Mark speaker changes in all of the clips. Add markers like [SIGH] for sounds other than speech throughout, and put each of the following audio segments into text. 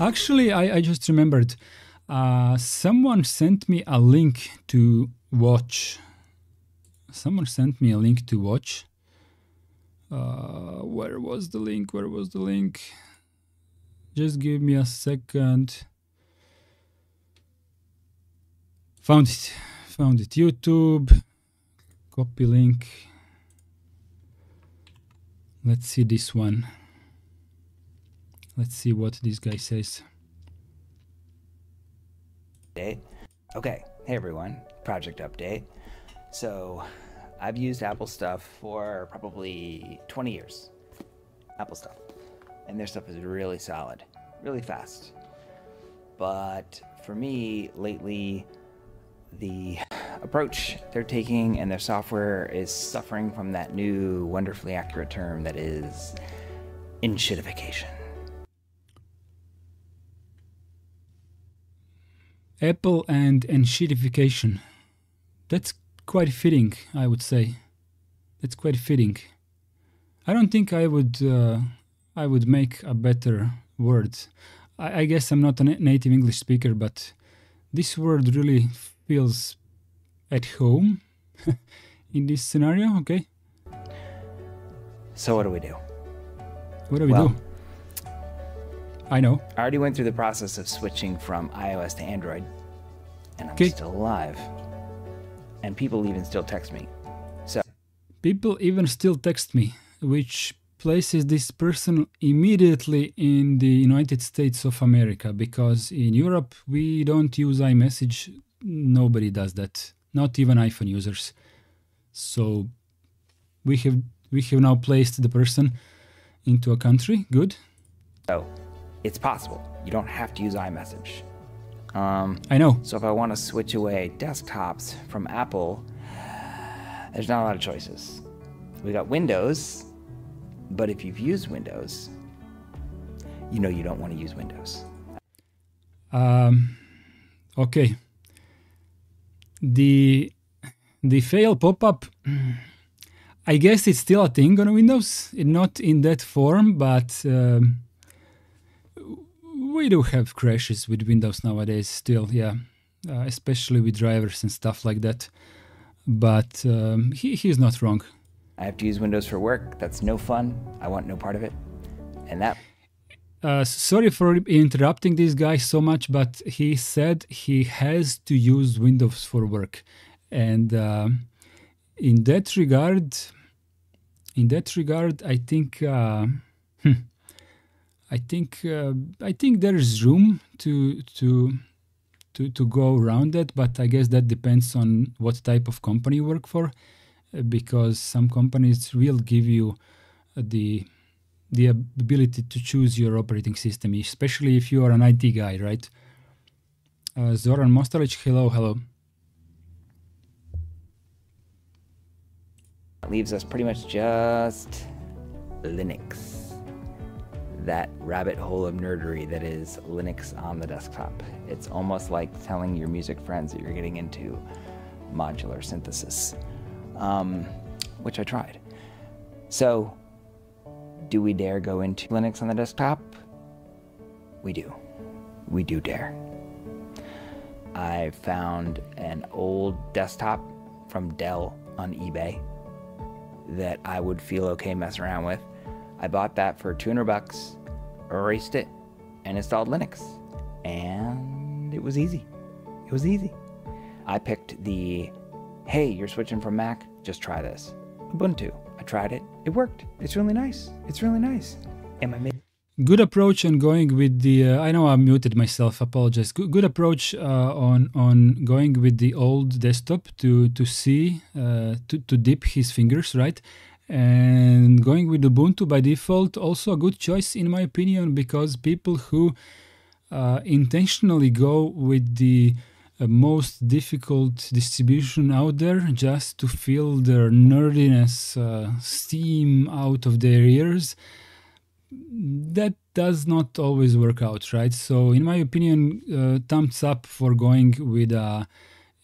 Speaker 1: Actually, I, I just remembered. Uh, someone sent me a link to watch. Someone sent me a link to watch. Uh, where was the link? Where was the link? Just give me a second. Found it. Found it. YouTube. Copy link. Let's see this one. Let's see what this guy says.
Speaker 2: Okay, hey everyone, project update. So, I've used Apple stuff for probably 20 years. Apple stuff. And their stuff is really solid, really fast. But for me, lately, the approach they're taking and their software is suffering from that new, wonderfully accurate term that is enshittification.
Speaker 1: Apple and enshittification. That's quite fitting, I would say. That's quite fitting. I don't think I would uh, I would make a better word. I, I guess I'm not a native English speaker, but this word really feels at home [LAUGHS] in this scenario. Okay.
Speaker 2: So what do we do?
Speaker 1: What do we
Speaker 2: Well,
Speaker 1: do? I know.
Speaker 2: I already went through the process of switching from iOS to Android, and I'm
Speaker 1: Okay.
Speaker 2: still alive. And people even still text me. So,
Speaker 1: People even still text me, which places this person immediately in the United States of America because in Europe we don't use iMessage. Nobody does that, not even iPhone users. So we have we have now placed the person into a country. Good.
Speaker 2: so it's possible. You don't have to use iMessage. Um,
Speaker 1: I know.
Speaker 2: so if I want to switch away desktops from Apple, there's not a lot of choices. We got Windows, but if you've used Windows, you know you don't want to use Windows.
Speaker 1: Um, okay. The the fail pop-up. I guess it's still a thing on Windows, not in that form, but um, we do have crashes with Windows nowadays. Still, yeah, uh, especially with drivers and stuff like that. But um, he he's not wrong.
Speaker 2: I have to use Windows for work. That's no fun. I want no part of it. And that
Speaker 1: Uh, sorry for interrupting this guy so much, but he said he has to use Windows for work, and um in that regard, in that regard, I think, uh, hmm, I think, uh, I think there is room to to to to go around that, but I guess that depends on what type of company you work for, uh, because some companies will give you uh, the the ability to choose your operating system, especially if you are an IT guy, right? Uh, Zoran Mostalic, hello, hello.
Speaker 2: leaves us pretty much just Linux. That rabbit hole of nerdery that is Linux on the desktop. It's almost like telling your music friends that you're getting into modular synthesis, um, which I tried. So, do we dare go into Linux on the desktop? We do. We do dare. I found an old desktop from Dell on eBay that I would feel okay messing around with. I bought that for 200 bucks, erased it, and installed Linux. And it was easy. It was easy. I picked the hey, you're switching from Mac, just try this. Ubuntu. I tried it. It worked. It's really nice. It's really nice. Am I making
Speaker 1: Good approach on going with the. Uh, I know I muted myself. Apologize. Good, good approach uh, on on going with the old desktop to to see uh, to to dip his fingers right, and going with Ubuntu by default also a good choice in my opinion because people who uh, intentionally go with the most difficult distribution out there just to feel their nerdiness uh, steam out of their ears that does not always work out, right? So, in my opinion, uh, thumbs up for going with a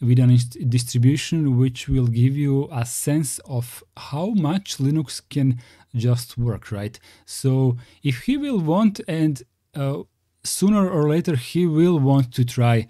Speaker 1: with an distribution which will give you a sense of how much Linux can just work, right? So, if he will want and uh, sooner or later he will want to try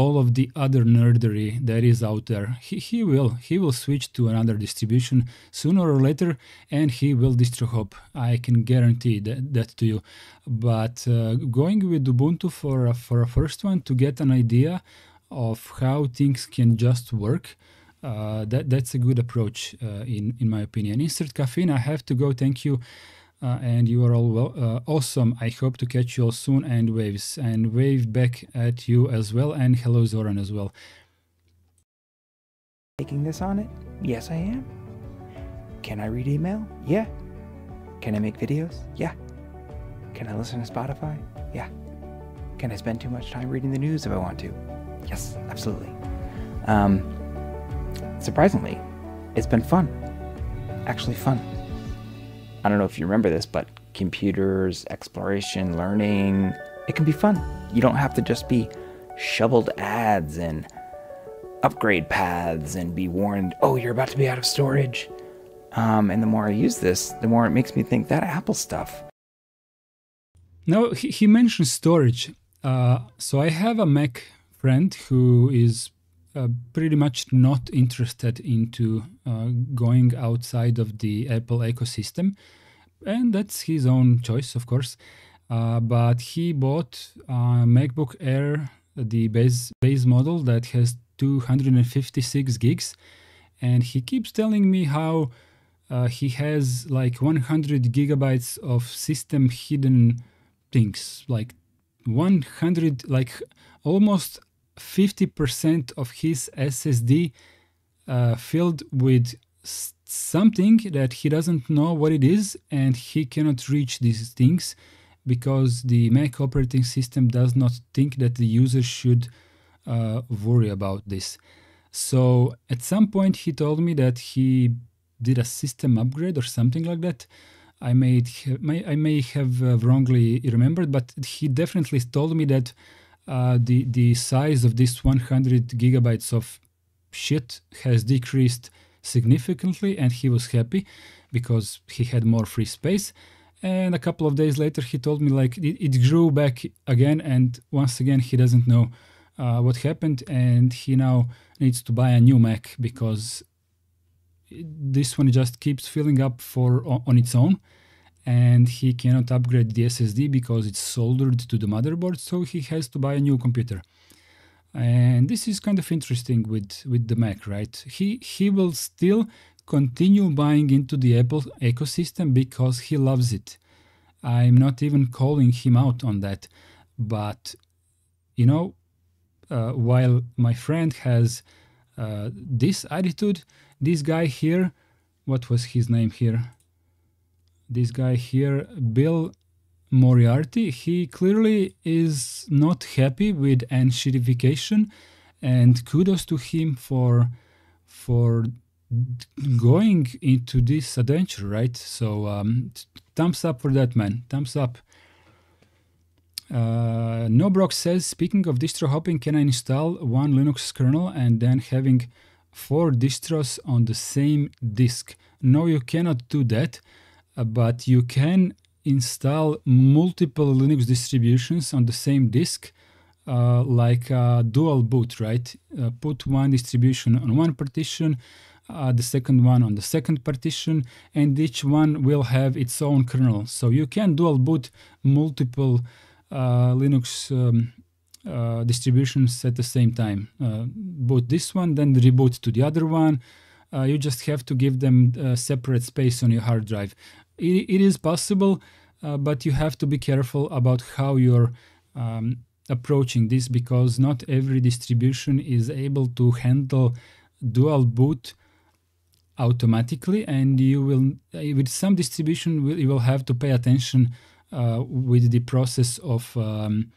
Speaker 1: all of the other nerdery that is out there. He, he will he will switch to another distribution sooner or later, and he will distro hop. I can guarantee that, that to you. But uh, going with Ubuntu for a, for a first one to get an idea of how things can just work. Uh, that that's a good approach uh, in in my opinion. Insert caffeine. I have to go. Thank you. Uh, and you are all well, uh, awesome. I hope to catch you all soon and waves and wave back at you as well. And hello, Zoran, as well.
Speaker 2: Taking this on it? Yes, I am. Can I read email? Yeah. Can I make videos? Yeah. Can I listen to Spotify? Yeah. Can I spend too much time reading the news if I want to? Yes, absolutely. Um, surprisingly, it's been fun. Actually, fun. I don't know if you remember this, but computers, exploration, learning, it can be fun. You don't have to just be shoveled ads and upgrade paths and be warned, oh, you're about to be out of storage. Um, and the more I use this, the more it makes me think that Apple stuff.
Speaker 1: Now, he, he mentioned storage. Uh, so I have a Mac friend who is uh, pretty much not interested into uh, going outside of the Apple ecosystem, and that's his own choice, of course. Uh, but he bought a MacBook Air, the base base model that has 256 gigs, and he keeps telling me how uh, he has like 100 gigabytes of system hidden things, like 100, like almost 50% of his SSD uh, filled with something that he doesn't know what it is and he cannot reach these things because the Mac operating system does not think that the user should uh, worry about this. So at some point he told me that he did a system upgrade or something like that. I may I may have uh, wrongly remembered, but he definitely told me that uh, the the size of this 100 gigabytes of shit has decreased significantly, and he was happy because he had more free space. And a couple of days later, he told me like it, it grew back again, and once again he doesn't know uh, what happened, and he now needs to buy a new Mac because this one just keeps filling up for on its own and he cannot upgrade the SSD because it's soldered to the motherboard, so he has to buy a new computer. And this is kind of interesting with, with the Mac, right? He he will still continue buying into the Apple ecosystem because he loves it. I'm not even calling him out on that, but you know, uh, while my friend has uh, this attitude, this guy here, what was his name here? This guy here, Bill Moriarty, he clearly is not happy with enshittification, and kudos to him for for going into this adventure, right? So um, thumbs up for that man. Thumbs up. Uh, Nobrock says, speaking of distro hopping, can I install one Linux kernel and then having four distros on the same disk? No, you cannot do that. Uh, but you can install multiple Linux distributions on the same disk, uh, like a dual boot, right? Uh, put one distribution on one partition, uh, the second one on the second partition, and each one will have its own kernel. So you can dual boot multiple uh, Linux um, distributions at the same time. boot this one, then reboot to the other one. you just have to give them separate space on your hard drive it, it is possible, uh, but you have to be careful about how you're um, approaching this because not every distribution is able to handle dual boot automatically and you will with some distribution you will have to pay attention uh, with the process of um,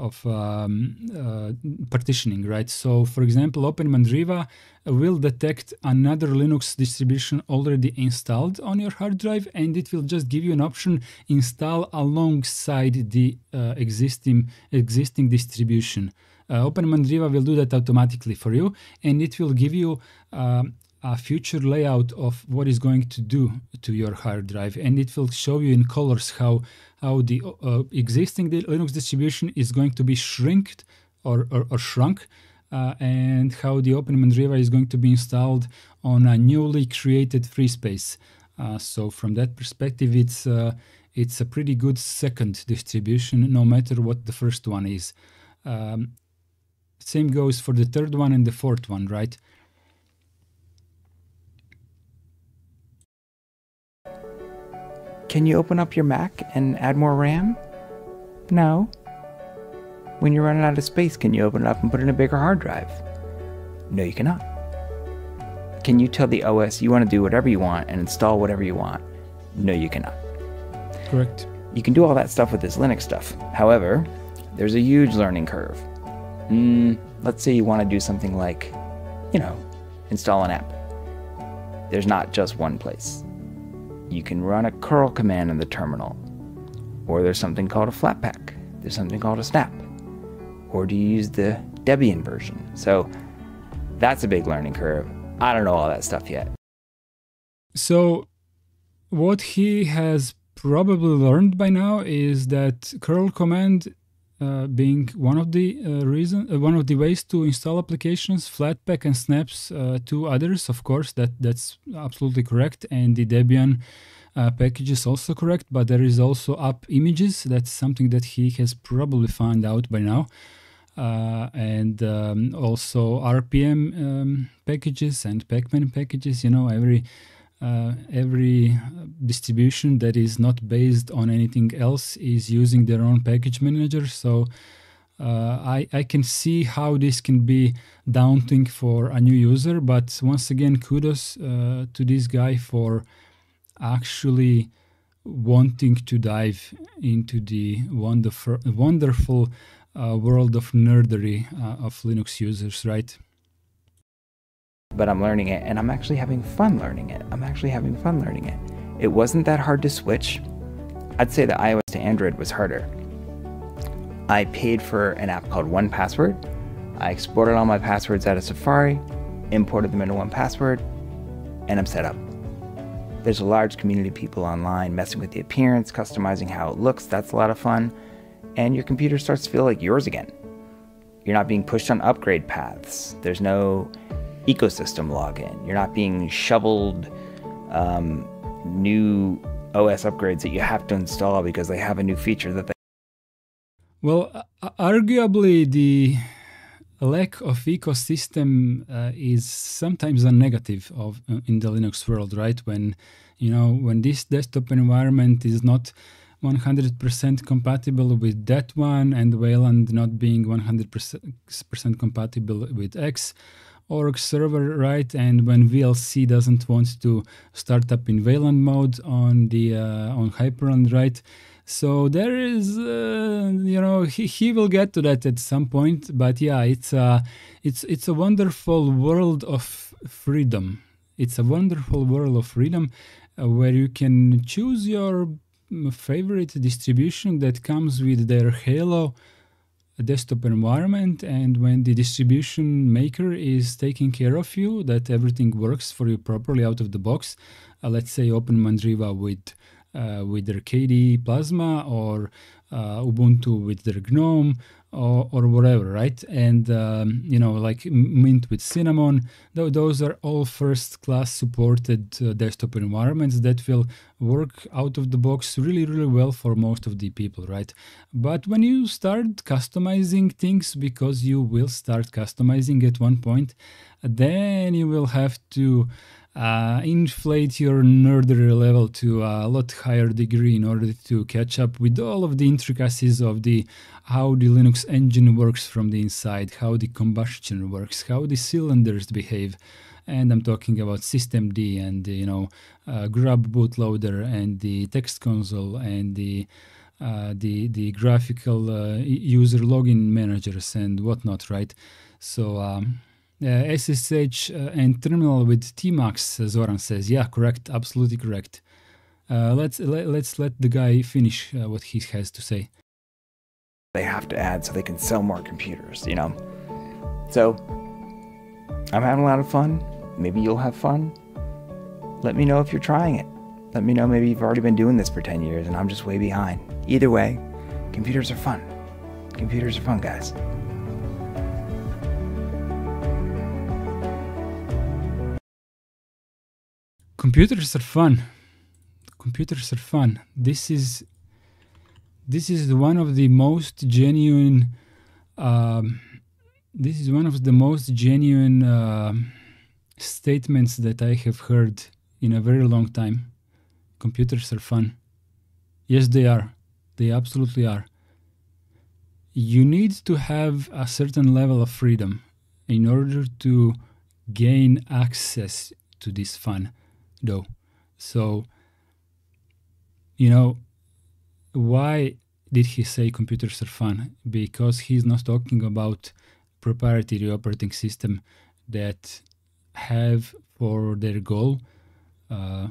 Speaker 1: of um, uh, partitioning, right? So, for example, OpenMandriva will detect another Linux distribution already installed on your hard drive, and it will just give you an option install alongside the uh, existing existing distribution. Uh, OpenMandriva will do that automatically for you, and it will give you um, a future layout of what is going to do to your hard drive, and it will show you in colors how how the uh, existing Linux distribution is going to be shrinked or, or, or shrunk, uh, and how the OpenMandriva is going to be installed on a newly created free space. Uh, so from that perspective, it's uh, it's a pretty good second distribution, no matter what the first one is. Um, same goes for the third one and the fourth one, right?
Speaker 2: Can you open up your Mac and add more RAM? No. When you're running out of space, can you open it up and put in a bigger hard drive? No, you cannot. Can you tell the OS you want to do whatever you want and install whatever you want? No, you cannot.
Speaker 1: Correct.
Speaker 2: You can do all that stuff with this Linux stuff. However, there's a huge learning curve. Mm, let's say you want to do something like, you know, install an app. There's not just one place you can run a curl command in the terminal. Or there's something called a Flatpak. There's something called a snap. Or do you use the Debian version? So that's a big learning curve. I don't know all that stuff yet.
Speaker 1: So what he has probably learned by now is that curl command uh, being one of the uh, reason uh, one of the ways to install applications flatpak and snaps uh, two others of course that that's absolutely correct. And the debian uh, package is also correct but there is also app images. That's something that he has probably found out by now. Uh, and um, also rpm um, packages and pacman packages you know every uh, every distribution that is not based on anything else is using their own package manager. So uh, I, I can see how this can be daunting for a new user. But once again, kudos uh, to this guy for actually wanting to dive into the wonderful, wonderful uh, world of nerdery uh, of Linux users, right?
Speaker 2: But I'm learning it and I'm actually having fun learning it. I'm actually having fun learning it. It wasn't that hard to switch. I'd say the iOS to Android was harder. I paid for an app called 1Password. I exported all my passwords out of Safari, imported them into 1Password, and I'm set up. There's a large community of people online messing with the appearance, customizing how it looks. That's a lot of fun. And your computer starts to feel like yours again. You're not being pushed on upgrade paths. There's no ecosystem login. You're not being shoveled um, new OS upgrades that you have to install because they have a new feature that they.
Speaker 1: Well, arguably, the lack of ecosystem uh, is sometimes a negative of uh, in the Linux world, right? When you know when this desktop environment is not 100% compatible with that one, and Wayland not being 100% compatible with X org server, right? And when VLC doesn't want to start up in Wayland mode on the uh, on Hyprland, right? So there is, uh, you know, he, he will get to that at some point. But yeah, it's a it's it's a wonderful world of freedom. It's a wonderful world of freedom uh, where you can choose your favorite distribution that comes with their Halo a desktop environment and when the distribution maker is taking care of you that everything works for you properly out of the box. Uh, let's say OpenMandriva with uh, with their KDE Plasma or uh, Ubuntu with their GNOME or, or whatever, right? And um, you know, like Mint with Cinnamon, th- those are all first-class supported uh, desktop environments that will work out of the box really, really well for most of the people, right? But when you start customizing things, because you will start customizing at one point, then you will have to uh, inflate your nerdery level to a lot higher degree in order to catch up with all of the intricacies of the how the Linux engine works from the inside, how the combustion works, how the cylinders behave. And I'm talking about systemd and you know uh, grub bootloader and the text console and the uh, the the graphical uh, user login managers and whatnot, right? So um, SSH uh, and terminal with tmux, Zoran says, yeah, correct, absolutely correct. Uh, let's let, let's let the guy finish uh, what he has to say.
Speaker 2: They have to add so they can sell more computers, you know. So I'm having a lot of fun. Maybe you'll have fun. Let me know if you're trying it. Let me know maybe you've already been doing this for 10 years and I'm just way behind. Either way, computers are fun. Computers are fun, guys.
Speaker 1: Computers are fun. Computers are fun. This is this is one of the most genuine. Um, this is one of the most genuine uh, statements that I have heard in a very long time. Computers are fun. Yes, they are. They absolutely are. You need to have a certain level of freedom in order to gain access to this fun, though. So, you know, why did he say computers are fun? Because he's not talking about proprietary operating system that have for their goal uh,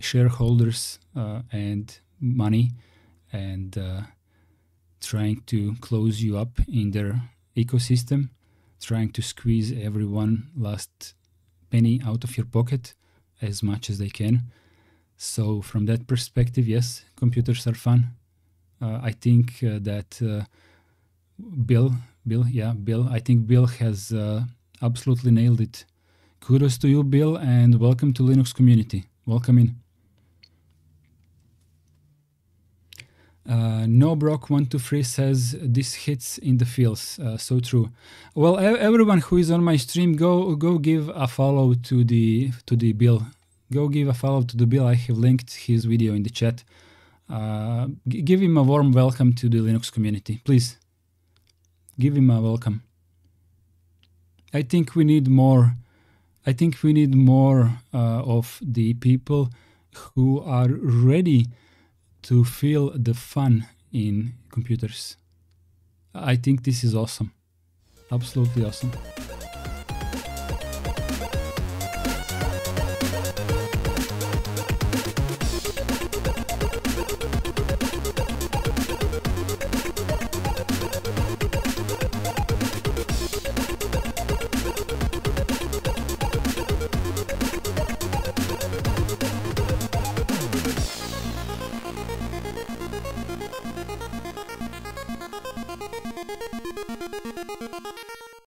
Speaker 1: shareholders uh, and money and uh, trying to close you up in their ecosystem, trying to squeeze every one last penny out of your pocket as much as they can. So, from that perspective, yes, computers are fun. Uh, I think uh, that uh, Bill, Bill, yeah, Bill, I think Bill has uh, absolutely nailed it. Kudos to you, Bill, and welcome to Linux community. Welcome in. Uh, no Brock one two three says this hits in the feels. Uh, so true. Well, everyone who is on my stream, go go give a follow to the to the Bill. Go give a follow to the Bill. I have linked his video in the chat. Uh, give him a warm welcome to the Linux community, please. Give him a welcome. I think we need more. I think we need more uh, of the people who are ready to feel the fun in computers. I think this is awesome. Absolutely awesome.